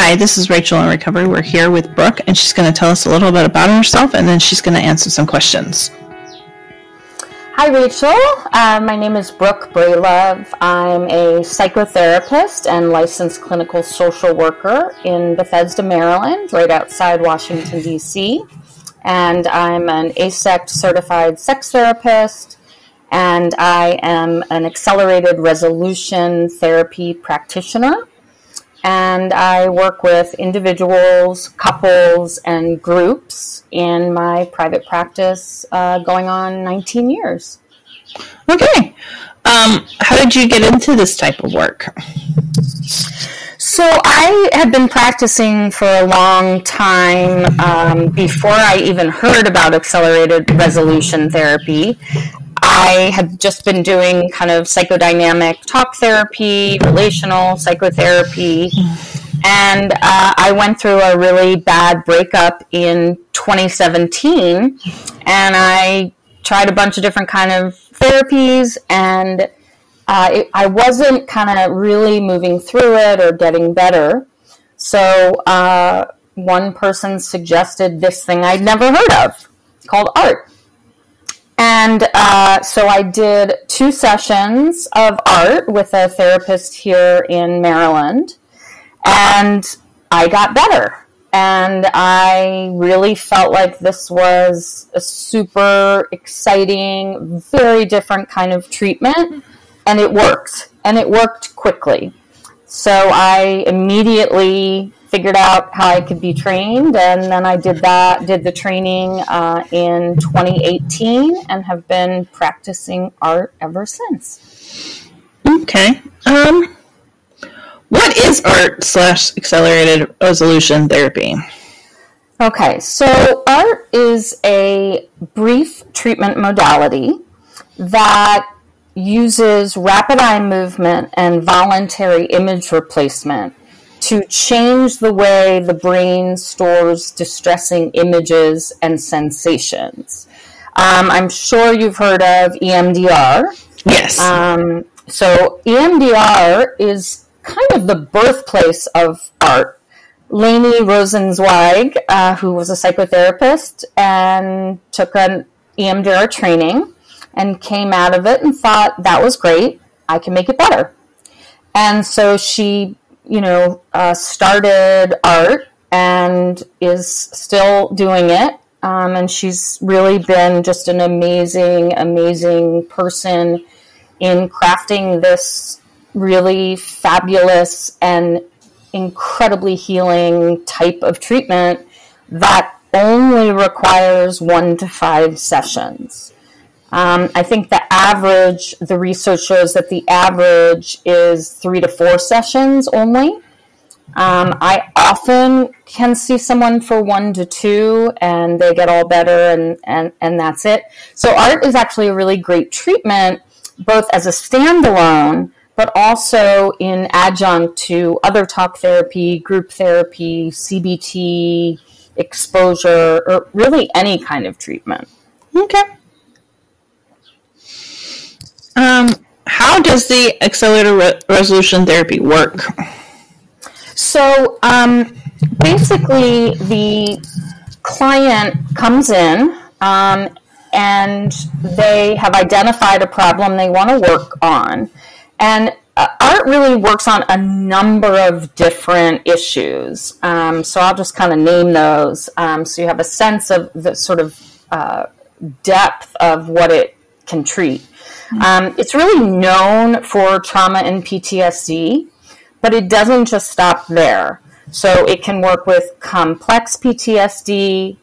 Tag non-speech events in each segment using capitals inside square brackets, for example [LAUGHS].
Hi, this is Rachel in Recovery. We're here with Brooke, and she's going to tell us a little bit about herself, and then she's going to answer some questions. Hi, Rachel. Uh, my name is Brooke Bralove. I'm a psychotherapist and licensed clinical social worker in Bethesda, Maryland, right outside Washington, D.C. And I'm an AASECT certified sex therapist, and I am an accelerated resolution therapy practitioner and I work with individuals, couples, and groups in my private practice uh, going on 19 years. Okay. Um, how did you get into this type of work? So I had been practicing for a long time um, before I even heard about accelerated resolution therapy. I had just been doing kind of psychodynamic talk therapy, relational psychotherapy, and uh, I went through a really bad breakup in 2017, and I tried a bunch of different kind of therapies, and uh, it, I wasn't kind of really moving through it or getting better. So uh, one person suggested this thing I'd never heard of called art. And uh, so I did two sessions of art with a therapist here in Maryland, and I got better. And I really felt like this was a super exciting, very different kind of treatment, and it worked, and it worked quickly. So I immediately figured out how I could be trained, and then I did that, did the training uh, in 2018, and have been practicing art ever since. Okay. Um, what is art slash accelerated resolution therapy? Okay, so art is a brief treatment modality that uses rapid eye movement and voluntary image replacement to change the way the brain stores distressing images and sensations. Um, I'm sure you've heard of EMDR. Yes. Um, so EMDR is kind of the birthplace of art. Laney Rosenzweig, uh, who was a psychotherapist and took an EMDR training and came out of it and thought that was great. I can make it better. And so she you know, uh, started art and is still doing it. Um, and she's really been just an amazing, amazing person in crafting this really fabulous and incredibly healing type of treatment that only requires one to five sessions. Um, I think the average, the research shows that the average is three to four sessions only. Um, I often can see someone for one to two and they get all better and, and, and that's it. So art is actually a really great treatment, both as a standalone, but also in adjunct to other talk therapy, group therapy, CBT, exposure, or really any kind of treatment. Okay. Um, how does the accelerated re- resolution therapy work? So um, basically, the client comes in um, and they have identified a problem they want to work on. And uh, art really works on a number of different issues. Um, so I'll just kind of name those um, so you have a sense of the sort of uh, depth of what it can treat. Um, it's really known for trauma and PTSD, but it doesn't just stop there. So it can work with complex PTSD,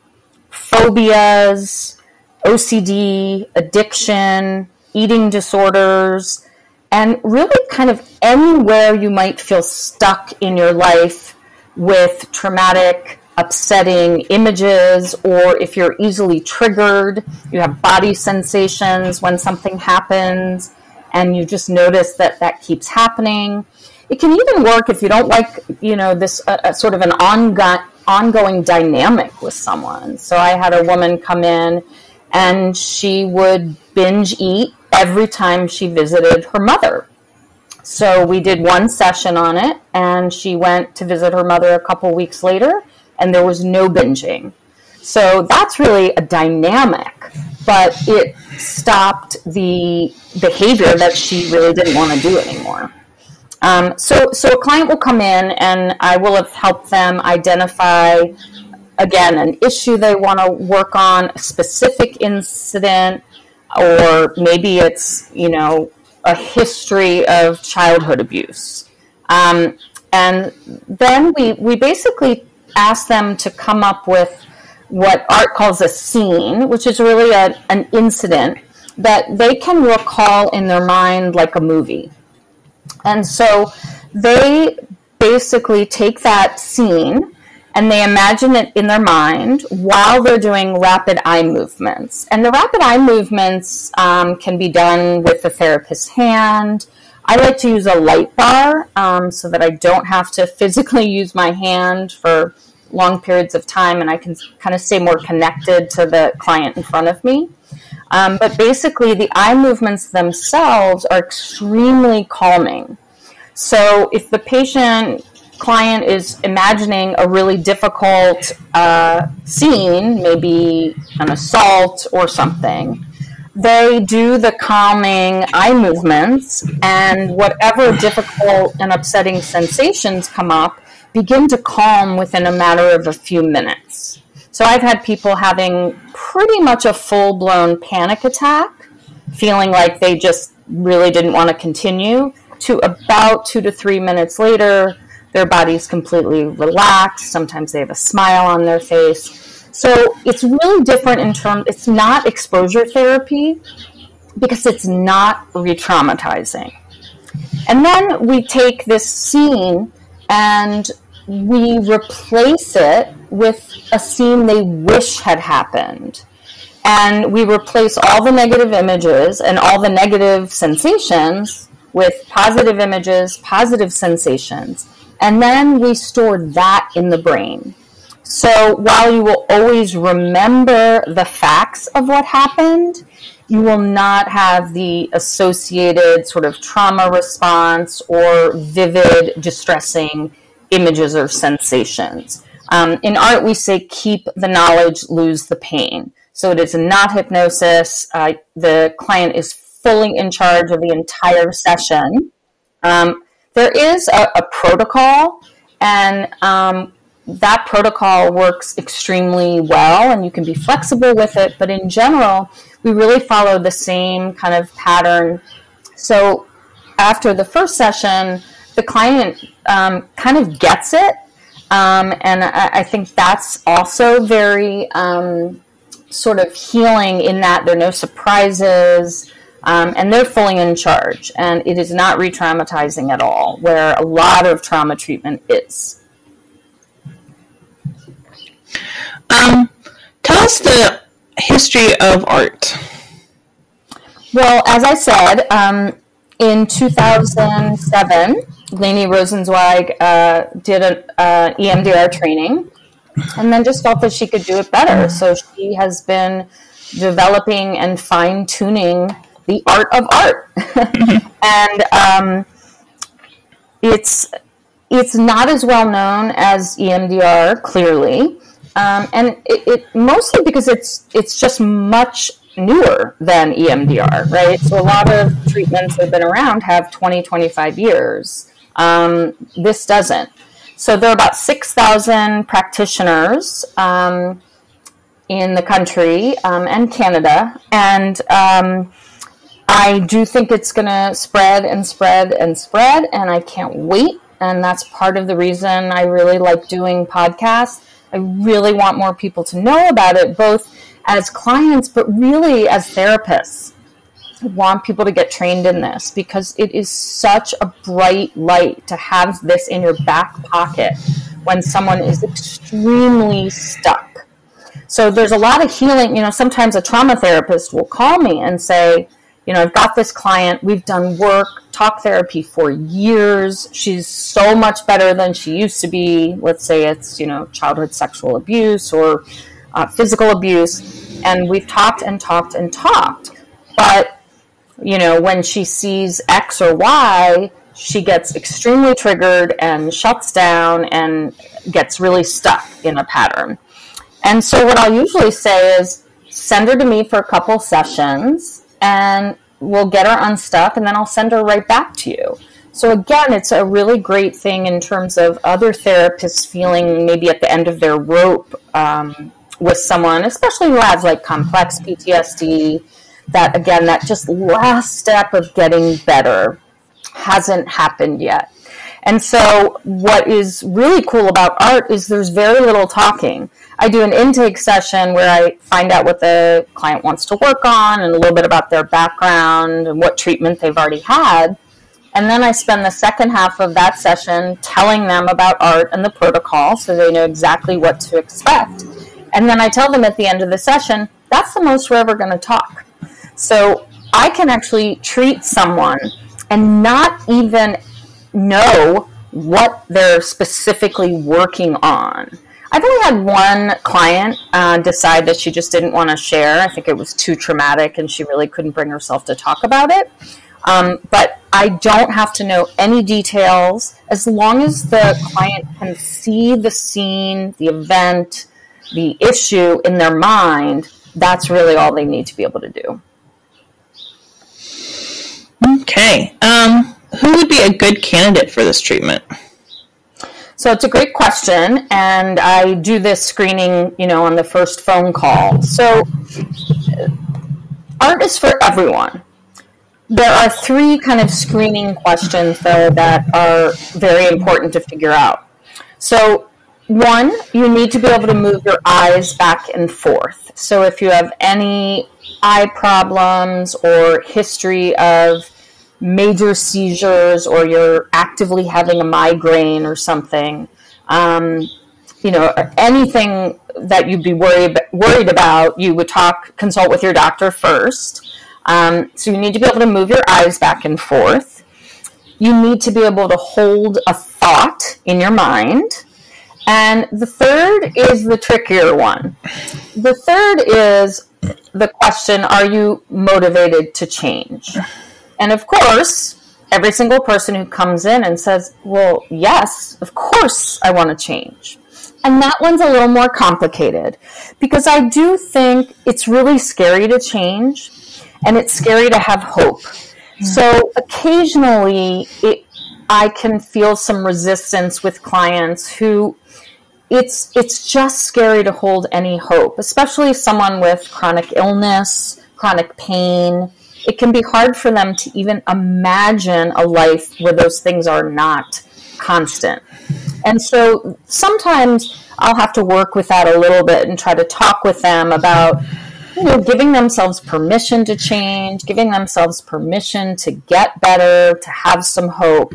phobias, OCD, addiction, eating disorders, and really kind of anywhere you might feel stuck in your life with traumatic upsetting images, or if you're easily triggered, you have body sensations when something happens, and you just notice that that keeps happening. It can even work if you don't like, you know, this uh, uh, sort of an ongoing ongoing dynamic with someone. So I had a woman come in, and she would binge eat every time she visited her mother. So we did one session on it, and she went to visit her mother a couple weeks later, and there was no binging. So that's really a dynamic, but it stopped the behavior that she really didn't want to do anymore. Um, so, so a client will come in, and I will have helped them identify again an issue they want to work on, a specific incident, or maybe it's you know a history of childhood abuse. Um, and then we, we basically ask them to come up with what art calls a scene, which is really a, an incident that they can recall in their mind like a movie. And so they basically take that scene and they imagine it in their mind while they're doing rapid eye movements. And the rapid eye movements um, can be done with the therapist's hand. I like to use a light bar um, so that I don't have to [LAUGHS] physically use my hand for long periods of time and I can kind of stay more connected to the client in front of me. Um, but basically, the eye movements themselves are extremely calming. So if the patient client is imagining a really difficult uh, scene, maybe an assault or something, they do the calming eye movements, and whatever difficult and upsetting sensations come up begin to calm within a matter of a few minutes. So I've had people having pretty much a full blown panic attack, feeling like they just really didn't want to continue, to about two to three minutes later, their body's completely relaxed. Sometimes they have a smile on their face. So it's really different in terms, it's not exposure therapy because it's not re traumatizing. And then we take this scene and we replace it with a scene they wish had happened. And we replace all the negative images and all the negative sensations with positive images, positive sensations. And then we store that in the brain. So while you will always remember the facts of what happened, you will not have the associated sort of trauma response or vivid, distressing images or sensations. Um, in art, we say keep the knowledge, lose the pain. So it is not hypnosis. Uh, the client is fully in charge of the entire session. Um, there is a, a protocol, and um, that protocol works extremely well, and you can be flexible with it. But in general, we really follow the same kind of pattern. So after the first session, the client um, kind of gets it. Um, and I, I, think that's also very um, sort of healing in that there are no surprises um, and they're fully in charge. And it is not re traumatizing at all, where a lot of trauma treatment is. Um, tell us the history of art. Well, as I said, um, in 2007, Laney Rosenzweig uh, did an uh, EMDR training and then just felt that she could do it better. So she has been developing and fine tuning the art of art, [LAUGHS] and um, it's it's not as well known as EMDR clearly, um, and it, it, mostly because it's it's just much newer than EMDR, right? So a lot of treatments that have been around have 20, 25 years. Um, this doesn't. So there are about 6,000 practitioners um, in the country um, and Canada, and um, I do think it's going to spread and spread and spread, and I can't wait. And that's part of the reason I really like doing podcasts. I really want more people to know about it, both as clients, but really as therapists. Want people to get trained in this because it is such a bright light to have this in your back pocket when someone is extremely stuck. So there's a lot of healing. You know, sometimes a trauma therapist will call me and say, you know, I've got this client, we've done work, talk therapy for years. She's so much better than she used to be. Let's say it's, you know, childhood sexual abuse or uh, physical abuse. And we've talked and talked and talked. But, you know, when she sees X or Y, she gets extremely triggered and shuts down and gets really stuck in a pattern. And so, what I'll usually say is send her to me for a couple sessions and we'll get her unstuck and then I'll send her right back to you. So, again, it's a really great thing in terms of other therapists feeling maybe at the end of their rope um, with someone, especially who has like complex PTSD, that again, that just last step of getting better hasn't happened yet. And so, what is really cool about art is there's very little talking. I do an intake session where I find out what the client wants to work on and a little bit about their background and what treatment they've already had. And then I spend the second half of that session telling them about art and the protocol so they know exactly what to expect. And then I tell them at the end of the session, that's the most we're ever going to talk. So I can actually treat someone and not even know what they're specifically working on. I've only had one client uh, decide that she just didn't want to share. I think it was too traumatic and she really couldn't bring herself to talk about it. Um, but I don't have to know any details as long as the client can see the scene, the event, the issue in their mind. That's really all they need to be able to do. Okay. Um, who would be a good candidate for this treatment? So it's a great question, and I do this screening, you know, on the first phone call. So art is for everyone. There are three kind of screening questions, though, that are very important to figure out. So, one, you need to be able to move your eyes back and forth. So, if you have any eye problems or history of major seizures or you're actively having a migraine or something, um, you know, anything that you'd be worried worried about, you would talk consult with your doctor first. Um, so you need to be able to move your eyes back and forth. You need to be able to hold a thought in your mind. And the third is the trickier one. The third is the question Are you motivated to change? And of course, every single person who comes in and says, Well, yes, of course I want to change. And that one's a little more complicated because I do think it's really scary to change and it's scary to have hope. So occasionally it, I can feel some resistance with clients who it's it's just scary to hold any hope, especially someone with chronic illness, chronic pain, it can be hard for them to even imagine a life where those things are not constant. And so sometimes I'll have to work with that a little bit and try to talk with them about you know giving themselves permission to change, giving themselves permission to get better, to have some hope.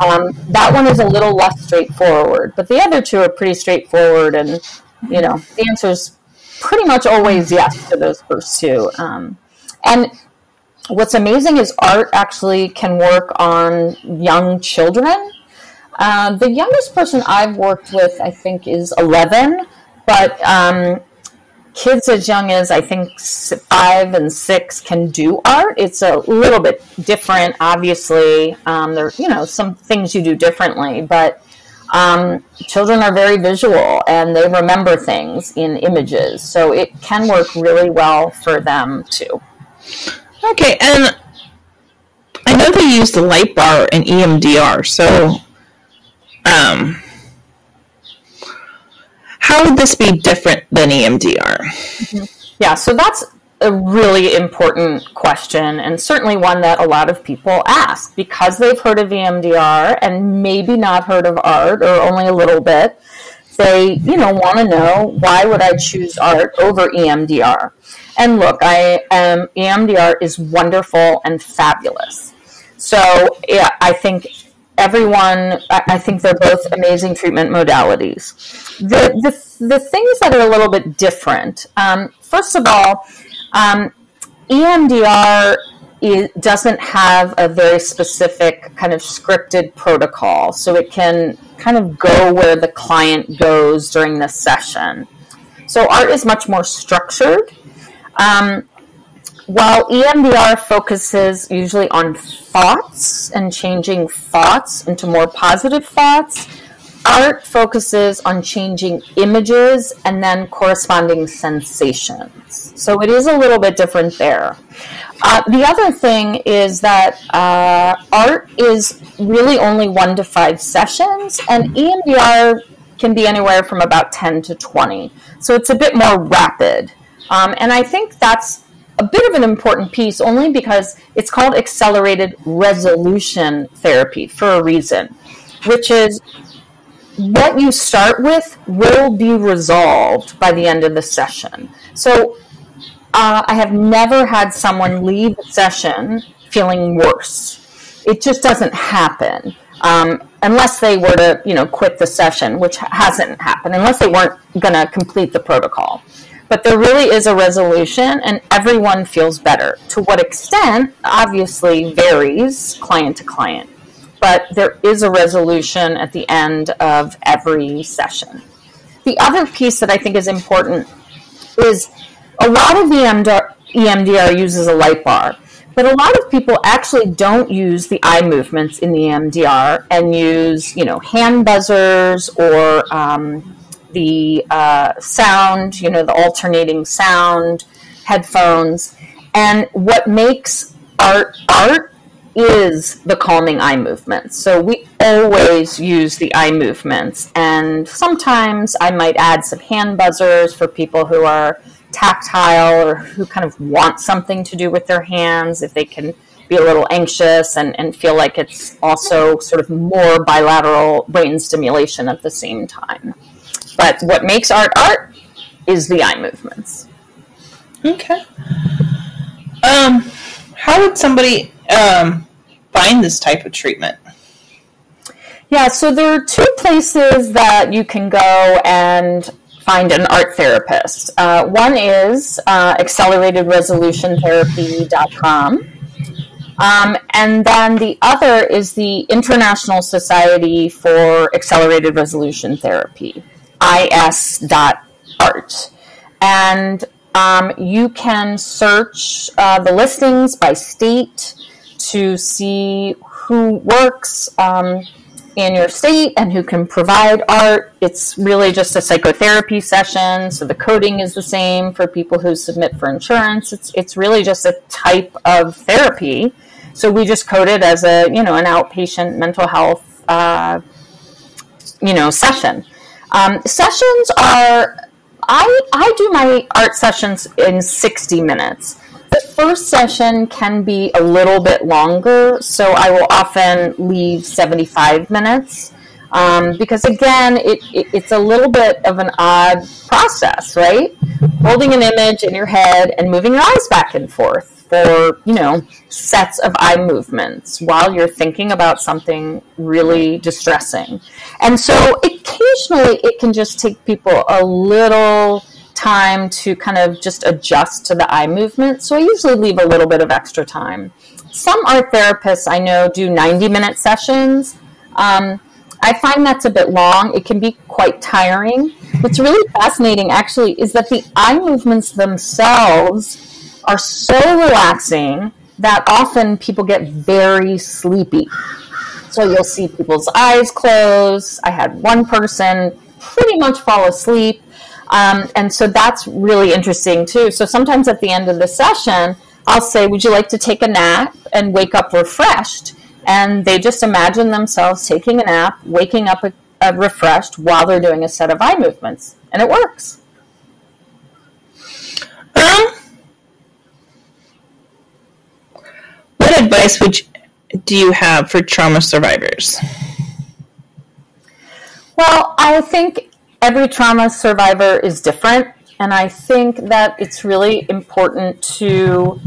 Um, that one is a little less straightforward, but the other two are pretty straightforward, and you know the answer is pretty much always yes to those first two. Um, and what's amazing is art actually can work on young children. Uh, the youngest person I've worked with, I think, is 11, but um, kids as young as I think five and six can do art. It's a little bit different, obviously. Um, there, you know, some things you do differently, but um, children are very visual and they remember things in images, so it can work really well for them too. Okay, and I know they use the light bar in EMDR, so um, how would this be different than EMDR? Mm-hmm. Yeah, so that's a really important question, and certainly one that a lot of people ask because they've heard of EMDR and maybe not heard of art or only a little bit. They, you know, want to know why would I choose art over EMDR? And look, I am EMDR is wonderful and fabulous. So yeah, I think everyone. I think they're both amazing treatment modalities. The the, the things that are a little bit different. Um, first of all, um, EMDR doesn't have a very specific kind of scripted protocol, so it can kind of go where the client goes during the session. So art is much more structured um, while EMDR focuses usually on thoughts and changing thoughts into more positive thoughts, art focuses on changing images and then corresponding sensations. So it is a little bit different there. Uh, the other thing is that uh, art is really only one to five sessions, and EMDR can be anywhere from about 10 to 20. So it's a bit more rapid. Um, and I think that's a bit of an important piece only because it's called accelerated resolution therapy for a reason, which is what you start with will be resolved by the end of the session. So uh, I have never had someone leave a session feeling worse. It just doesn't happen. Um, unless they were to, you know, quit the session, which hasn't happened, unless they weren't going to complete the protocol. But there really is a resolution, and everyone feels better. To what extent, obviously, varies client to client but there is a resolution at the end of every session. The other piece that I think is important is a lot of EMDR, EMDR uses a light bar, but a lot of people actually don't use the eye movements in the EMDR and use, you know, hand buzzers or um, the uh, sound, you know, the alternating sound, headphones. And what makes art art is the calming eye movements. So we always use the eye movements. And sometimes I might add some hand buzzers for people who are tactile or who kind of want something to do with their hands, if they can be a little anxious and, and feel like it's also sort of more bilateral brain stimulation at the same time. But what makes art art is the eye movements. Okay. Um, how would somebody um, find this type of treatment? Yeah, so there are two places that you can go and find an art therapist. Uh, one is uh, acceleratedresolutiontherapy.com. Um, and then the other is the International Society for Accelerated Resolution Therapy, is.art. And um, you can search uh, the listings by state to see who works um, in your state and who can provide art. It's really just a psychotherapy session, so the coding is the same for people who submit for insurance. It's it's really just a type of therapy. So we just code it as a you know an outpatient mental health uh, you know session. Um, sessions are I I do my art sessions in sixty minutes. The first session can be a little bit longer, so I will often leave 75 minutes. Um, because again, it, it, it's a little bit of an odd process, right? Holding an image in your head and moving your eyes back and forth for, you know, sets of eye movements while you're thinking about something really distressing. And so occasionally it can just take people a little time to kind of just adjust to the eye movement. So I usually leave a little bit of extra time. Some art therapists I know do 90 minute sessions. Um, I find that's a bit long. It can be quite tiring. What's really fascinating actually is that the eye movements themselves are so relaxing that often people get very sleepy. So you'll see people's eyes close. I had one person pretty much fall asleep um, and so that's really interesting too. So sometimes at the end of the session, I'll say, Would you like to take a nap and wake up refreshed? And they just imagine themselves taking a nap, waking up a, a refreshed while they're doing a set of eye movements. And it works. Um, what advice would you, do you have for trauma survivors? Well, I think every trauma survivor is different. And I think that it's really important to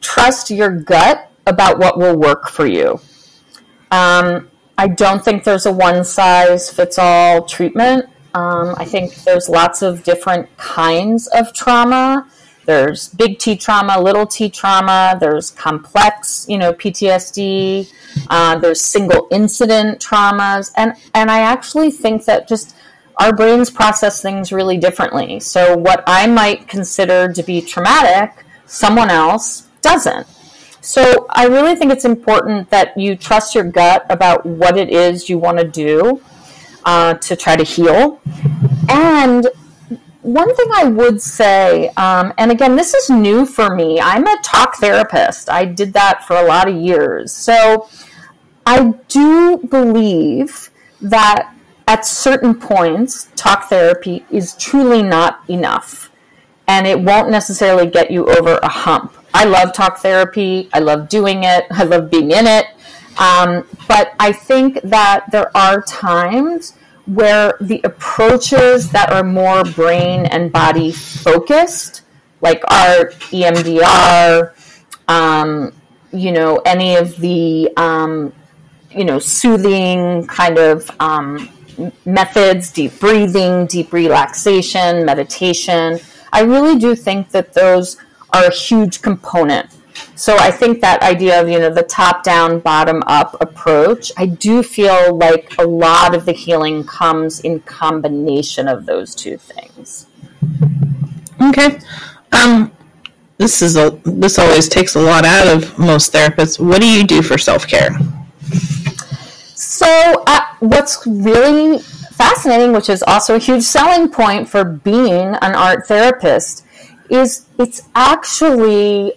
trust your gut about what will work for you. Um, I don't think there's a one size fits all treatment. Um, I think there's lots of different kinds of trauma. There's big T trauma, little T trauma. There's complex, you know, PTSD. Uh, there's single incident traumas, and and I actually think that just our brains process things really differently. So, what I might consider to be traumatic someone else doesn't. So I really think it's important that you trust your gut about what it is you want to do uh, to try to heal. And one thing I would say, um, and again, this is new for me. I'm a talk therapist. I did that for a lot of years. So I do believe that at certain points, talk therapy is truly not enough. And it won't necessarily get you over a hump. I love talk therapy. I love doing it. I love being in it. Um, but I think that there are times where the approaches that are more brain and body focused, like art, EMDR, um, you know, any of the, um, you know, soothing kind of um, methods, deep breathing, deep relaxation, meditation. I really do think that those are a huge component. So I think that idea of, you know, the top down, bottom up approach, I do feel like a lot of the healing comes in combination of those two things. Okay. Um, this is a this always takes a lot out of most therapists. What do you do for self care? So, uh, what's really fascinating, which is also a huge selling point for being an art therapist, is it's actually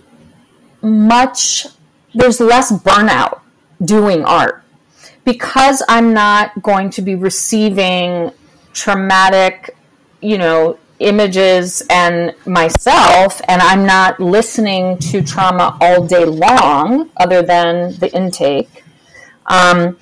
much, there's less burnout doing art because I'm not going to be receiving traumatic, you know, images and myself, and I'm not listening to trauma all day long, other than the intake. Um,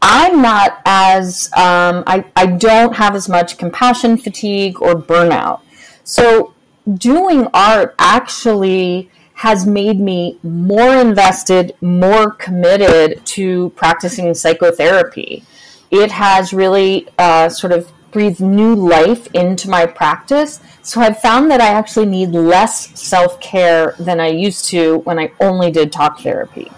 I'm not as, um, I, I don't have as much compassion fatigue or burnout. So doing art actually has made me more invested, more committed to practicing psychotherapy. It has really uh, sort of breathed new life into my practice. So I've found that I actually need less self care than I used to when I only did talk therapy.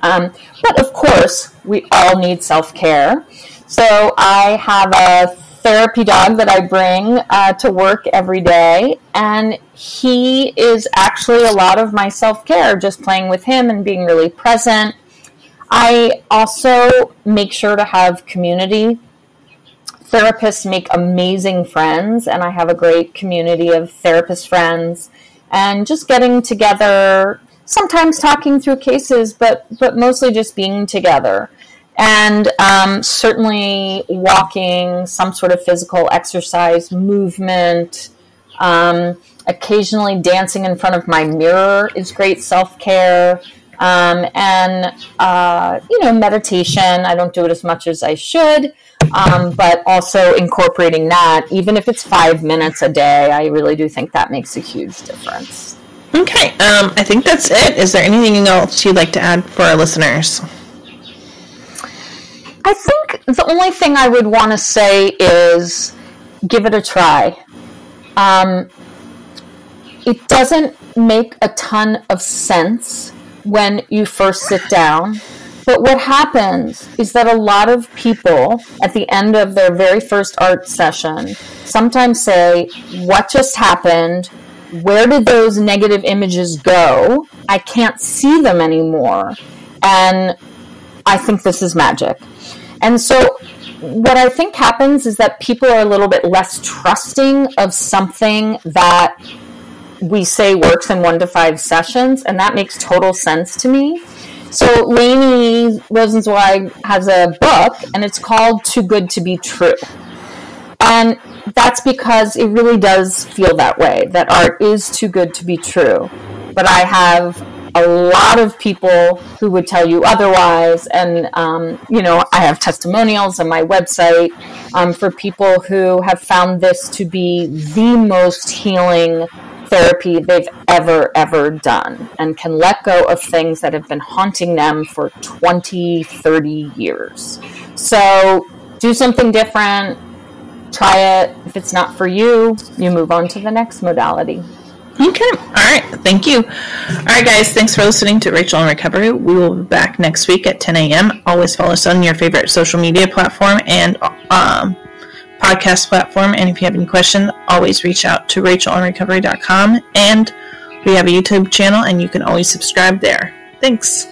Um, but of course, we all need self care. So I have a therapy dog that I bring uh, to work every day, and he is actually a lot of my self care, just playing with him and being really present. I also make sure to have community. Therapists make amazing friends, and I have a great community of therapist friends. And just getting together sometimes talking through cases, but but mostly just being together. And um, certainly walking, some sort of physical exercise, movement, um, occasionally dancing in front of my mirror is great self care. Um, and, uh, you know, meditation. I don't do it as much as I should, um, but also incorporating that, even if it's five minutes a day, I really do think that makes a huge difference. Okay, um, I think that's it. Is there anything else you'd like to add for our listeners? I think the only thing I would want to say is give it a try. Um, it doesn't make a ton of sense when you first sit down. But what happens is that a lot of people at the end of their very first art session sometimes say, What just happened? where did those negative images go? I can't see them anymore. And I think this is magic. And so, what I think happens is that people are a little bit less trusting of something that we say works in one to five sessions, and that makes total sense to me. So, Laney Rosenzweig has a book, and it's called Too Good to Be True. And that's because it really does feel that way that art is too good to be true. But I have a lot of people who would tell you otherwise. And, um, you know, I have testimonials on my website um, for people who have found this to be the most healing therapy they've ever, ever done and can let go of things that have been haunting them for 20, 30 years. So do something different try it. If it's not for you, you move on to the next modality. Okay. All right. Thank you. All right, guys. Thanks for listening to Rachel in Recovery. We will be back next week at 10 a.m. Always follow us on your favorite social media platform and um, podcast platform. And if you have any questions, always reach out to rachelinrecovery.com. And We have a YouTube channel and you can always subscribe there. Thanks.